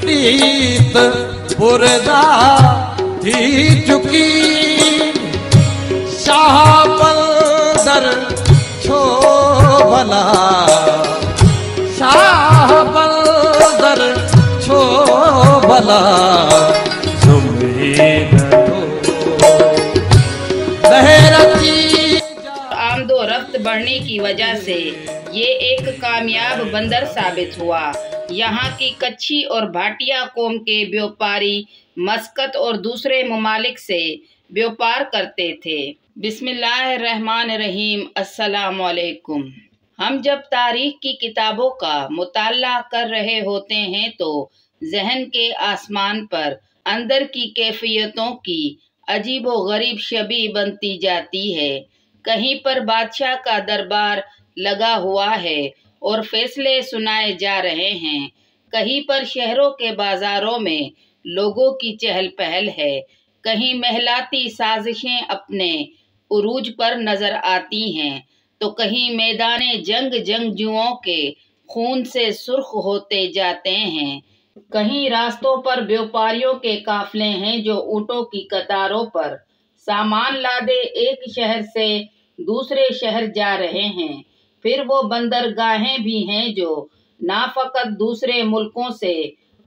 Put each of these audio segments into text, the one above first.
प्रीत पुरदा थी चुकी। शाह बंदर छो भला। शाह बंदर छो भला। बढ़ने की वजह से ये एक कामयाब बंदर साबित हुआ। यहाँ की कच्छी और भाटिया कौम के व्यापारी, मस्कत और दूसरे ममालिक से व्यापार करते थे। अस्सलाम वालेकुम हम जब तारीख की किताबों का मुताला कर रहे होते हैं तो जहन के आसमान पर अंदर की कैफियतों की अजीब व गरीब शबी बनती जाती है। कहीं पर बादशाह का दरबार लगा हुआ है और फैसले सुनाए जा रहे हैं। कहीं पर शहरों के बाजारों में लोगों की चहल पहल है। कहीं महलाती साजिशें अपने उरूज पर नज़र आती हैं। तो कहीं मैदान जंग जंगजुओं के खून से सुर्ख होते जाते हैं। कहीं रास्तों पर व्यापारियों के काफले हैं जो ऊँटों की कतारों पर सामान लादे एक शहर से दूसरे शहर जा रहे हैं। फिर वो बंदरगाहें भी हैं जो ना फकत दूसरे मुल्कों से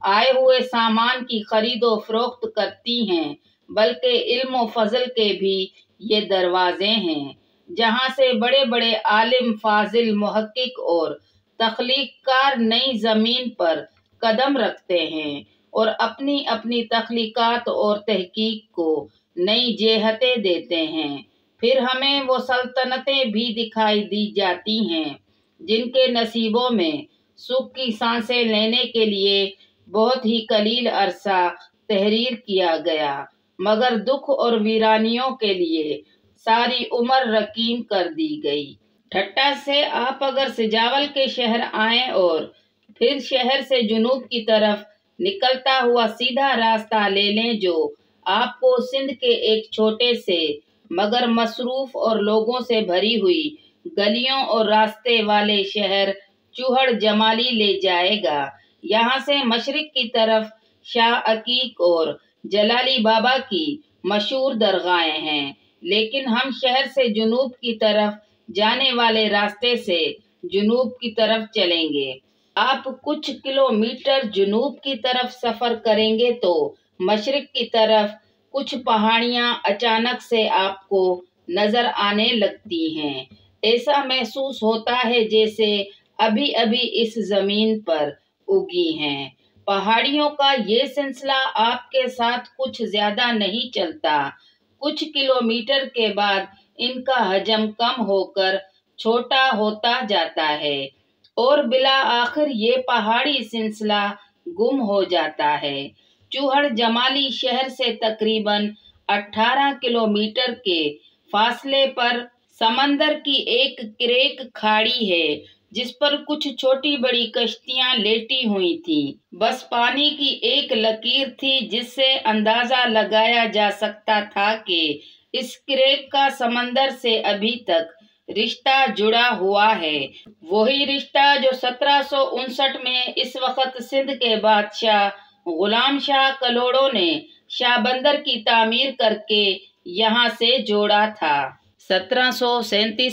आए हुए सामान की खरीदो फरोख्त करती हैं, बल्कि इल्म फजल के भी ये दरवाजे हैं, जहाँ से बड़े बड़े आलिम, फाजिल, महक्किक और तख्लीकार नई ज़मीन पर कदम रखते हैं और अपनी अपनी तख्लीकात और तहकीक को नई जेहतें देते हैं। फिर हमें वो सल्तनतें भी दिखाई दी जाती हैं, जिनके नसीबों में सुख की साँसें लेने के लिए बहुत ही कलील अरसा तहरीर किया गया। मगर दुख और वीरानियों के लिए सारी उम्र रकीम कर दी गई। ठट्टा से आप अगर सिजावल के शहर आए और फिर शहर से जुनूब की तरफ़ निकलता हुआ सीधा रास्ता ले लें जो आपको सिंध के एक छोटे से मगर मसरूफ और लोगों से भरी हुई, गलियों और रास्ते वाले शहर चूहड़ जमाली ले जाएगा। यहाँ से मशरक की तरफ़ शाह अकीक और जलाली बाबा की मशहूर दरगाहें हैं। लेकिन हम शहर से जुनूब की तरफ़ जाने वाले रास्ते से जुनूब की तरफ़ चलेंगे। आप कुछ किलोमीटर जुनूब की तरफ़ सफ़र करेंगे तो मशरक की तरफ़ कुछ पहाड़ियाँ अचानक से आपको नज़र आने लगती हैं। ऐसा महसूस होता है जैसे अभी अभी इस ज़मीन पर उगी हैं। पहाड़ियों का ये सिलसिला आपके साथ कुछ ज़्यादा नहीं चलता। कुछ किलोमीटर के बाद इनका हजम कम होकर छोटा होता जाता है और बिला आखिर ये पहाड़ी सिलसिला गुम हो जाता है। चूहड़ जमाली शहर से तकरीबन 18 किलोमीटर के फासले पर समंदर की एक क्रेक खाड़ी है, जिस पर कुछ छोटी बड़ी कश्तियाँ लेटी हुई थी। बस पानी की एक लकीर थी, जिससे अंदाज़ा लगाया जा सकता था कि इस क्रेक का समंदर से अभी तक रिश्ता जुड़ा हुआ है। वही रिश्ता जो सत्रह सौ उनसठ में इस वक्त सिंध के बादशाह गुलाम शाह कलोड़ों ने शाहबंदर की तामीर करके यहाँ से जोड़ा था। सत्रह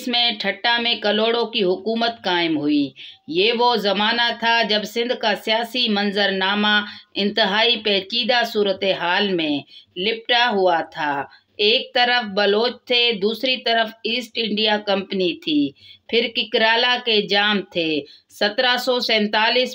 में ठट्टा में कलोड़ों की हुकूमत कायम हुई। ये वो ज़माना था जब सिंध का सियासी मंजरनामा इंतहाई पेचीदा सूरत हाल में लिपटा हुआ था। एक तरफ़ बलोच थे, दूसरी तरफ़ ईस्ट इंडिया कंपनी थी। फिर किकराला के जाम थे। सत्रह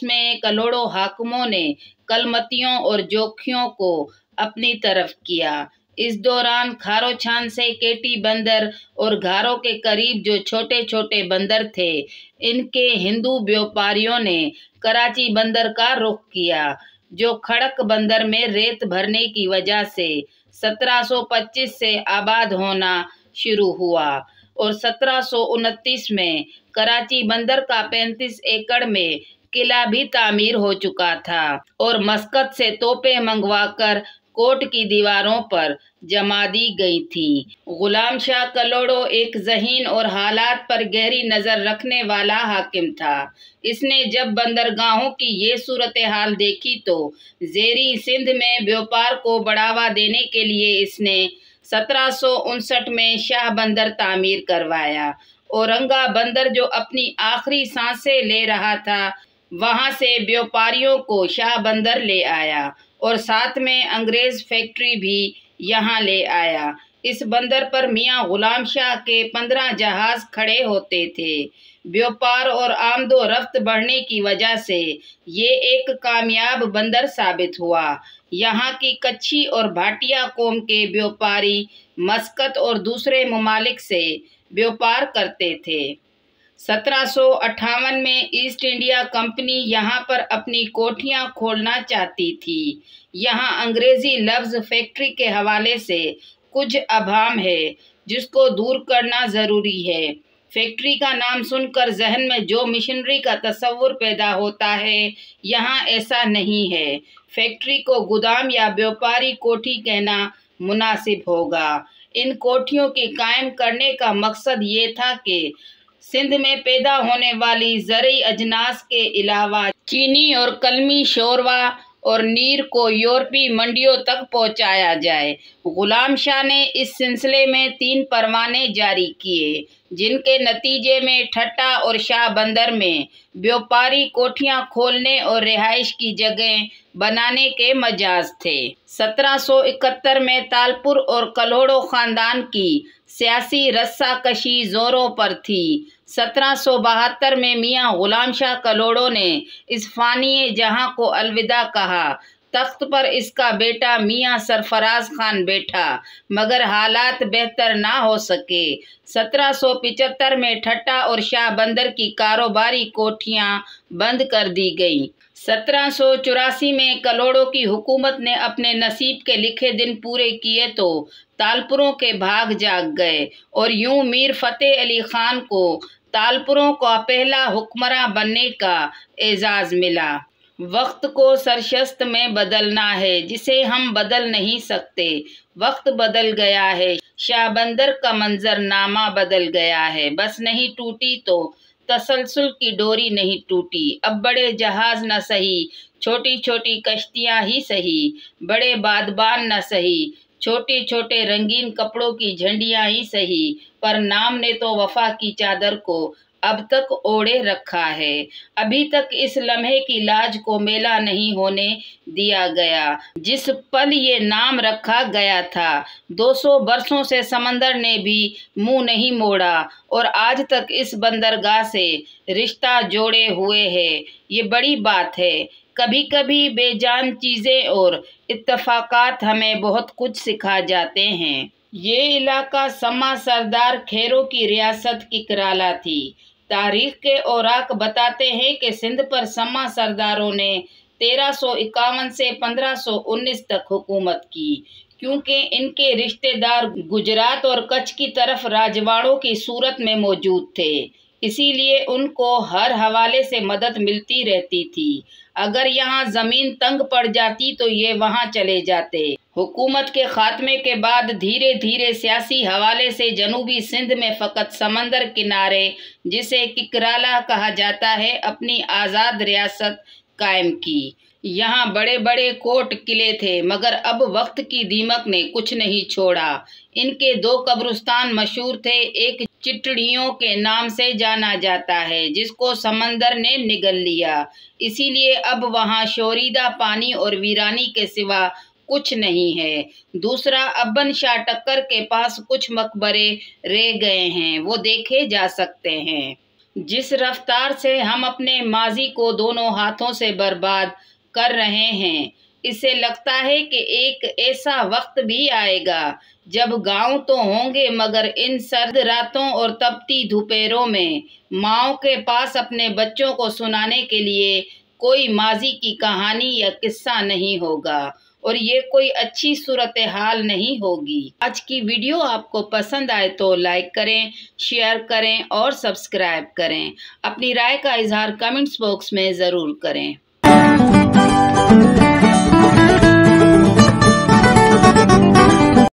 में कलोड़ों हाकमों ने कलमतियों और जोखियों को अपनी तरफ़ किया। इस दौरान खारोछान से केटी बंदर और घारों के करीब जो छोटे छोटे बंदर थे, इनके हिंदू व्यापारियों ने कराची बंदर का रुख किया, जो खड़क बंदर में रेत भरने की वजह से 1725 से आबाद होना शुरू हुआ और सत्रह में कराची बंदर का 35 एकड़ में किला भी तामीर हो चुका था और मस्कत से तोपे मंगवाकर कोर्ट की दीवारों पर जमा दी गई थी। गुलाम शाह कलोड़ो एक जहीन और हालात पर गहरी नज़र रखने वाला हाकिम था। इसने जब बंदरगाहों की ये सूरत हाल देखी तो जेरी सिंध में व्यापार को बढ़ावा देने के लिए इसने सत्रह सौ उनसठ में शाह बंदर तामीर करवाया। औरंगा बंदर जो अपनी आखिरी साँसें ले रहा था, वहाँ से व्यापारियों को शाह बंदर ले आया। और साथ में अंग्रेज़ फैक्ट्री भी यहाँ ले आया। इस बंदर पर मियाँ गुलाम शाह के पंद्रह जहाज़ खड़े होते थे। व्यापार और आमदो रफ्त बढ़ने की वजह से ये एक कामयाब बंदर साबित हुआ। यहाँ की कच्छी और भाटिया कौम के व्यापारी, मस्कत और दूसरे ममालिक से व्यापार करते थे। सत्रह सौ अट्ठावन में ईस्ट इंडिया कंपनी यहाँ पर अपनी कोठियाँ खोलना चाहती थी। यहाँ अंग्रेज़ी लफ्ज़ फैक्ट्री के हवाले से कुछ अभाम है, जिसको दूर करना ज़रूरी है। फैक्ट्री का नाम सुनकर जहन में जो मिशनरी का तस्वुर पैदा होता है, यहाँ ऐसा नहीं है। फैक्ट्री को गोदाम या व्यापारी कोठी कहना मुनासिब होगा। इन कोठियों के कायम करने का मकसद ये था कि सिंध में पैदा होने वाली ज़रिए अजनास के अलावा चीनी और कलमी शोरवा और नीर को यूरोपी मंडियों तक पहुँचाया जाए। गुलाम शाह ने इस सिलसिले में तीन परवाने जारी किए, जिनके नतीजे में ठट्टा और शाह बंदर में व्यापारी कोठियाँ खोलने और रिहाइश की जगह बनाने के मजाज थे। 1771 में तालपुर और कलोड़ो खानदान की सियासी रस्सा कशी जोरों पर थी। सत्रह सौ बहत्तर में मियाँ गुलाम शाह कलोड़ो ने इस फानी जहाँ को अलविदा कहा। तख्त पर इसका बेटा मियाँ सरफराज खान बैठा, मगर हालात बेहतर ना हो सके। 1775 में ठट्टा और शाह बंदर की कारोबारी कोठियाँ बंद कर दी गईं। सत्रह सौ चौरासी में कलोड़ों की हुकूमत ने अपने नसीब के लिखे दिन पूरे किए तो तालपुरों के भाग जाग गए, और यूँ मीर फतेह अली खान को तालपुरों का पहला हुक्मरान बनने का एजाज़ मिला। वक्त को सरशस्त में बदलना है, जिसे हम बदल नहीं सकते। वक्त बदल गया है, शाहबंदर का मंजरनामा बदल गया है। बस नहीं टूटी तो तसलसल की डोरी नहीं टूटी। अब बड़े जहाज़ न सही छोटी छोटी कश्तियाँ ही सही। बड़े बादबान न सही छोटे छोटे रंगीन कपड़ों की झंडियाँ ही सही, पर नाम ने तो वफा की चादर को अब तक ओढ़े रखा है। अभी तक इस लम्हे की लाज को मेला नहीं होने दिया गया, जिस पल ये नाम रखा गया था। 200 बरसों से समंदर ने भी मुँह नहीं मोड़ा और आज तक इस बंदरगाह से रिश्ता जोड़े हुए है। ये बड़ी बात है। कभी कभी बेजान चीज़ें और इत्तफाकात हमें बहुत कुछ सिखा जाते हैं। ये इलाका समा सरदार खेरों की रियासत की कराला थी। तारीख के औराक बताते हैं कि सिंध पर समा सरदारों ने तेरह सौ इक्यावन से पंद्रह सौ उन्नीस तक हुकूमत की, क्योंकि इनके रिश्तेदार गुजरात और कच्छ की तरफ़ राजवाड़ों की सूरत में मौजूद थे। इसीलिए उनको हर हवाले से मदद मिलती रहती थी। अगर यहाँ ज़मीन तंग पड़ जाती तो ये वहाँ चले जाते। हुकूमत के खात्मे के बाद धीरे धीरे सियासी हवाले से जनूबी सिंध में फ़कत समंदर किनारे, जिसे किकराला कहा जाता है, अपनी आज़ाद रियासत कायम की। यहाँ बड़े बड़े कोट किले थे, मगर अब वक्त की दीमक ने कुछ नहीं छोड़ा। इनके दो कब्रिस्तान मशहूर थे, एक चिटड़ियों के नाम से जाना जाता है, जिसको समंदर ने निगल लिया। इसीलिए अब वहाँ शोरीदा पानी और वीरानी के सिवा कुछ नहीं है। दूसरा, अब्बन शाह टक्कर के पास कुछ मकबरे रह गए हैं, वो देखे जा सकते हैं। जिस रफ्तार से हम अपने माजी को दोनों हाथों से बर्बाद कर रहे हैं इसे लगता है कि एक ऐसा वक्त भी आएगा, जब गाँव तो होंगे मगर इन सर्द रातों और तपती दोपहरों में। माओ के पास अपने बच्चों को सुनाने के लिए कोई माजी की कहानी या किस्सा नहीं होगा, और ये कोई अच्छी सूरत हाल नहीं होगी। आज की वीडियो आपको पसंद आए तो लाइक करें, शेयर करें और सब्सक्राइब करें। अपनी राय का इजहार कमेंट्स बॉक्स में ज़रूर करें। Thank you.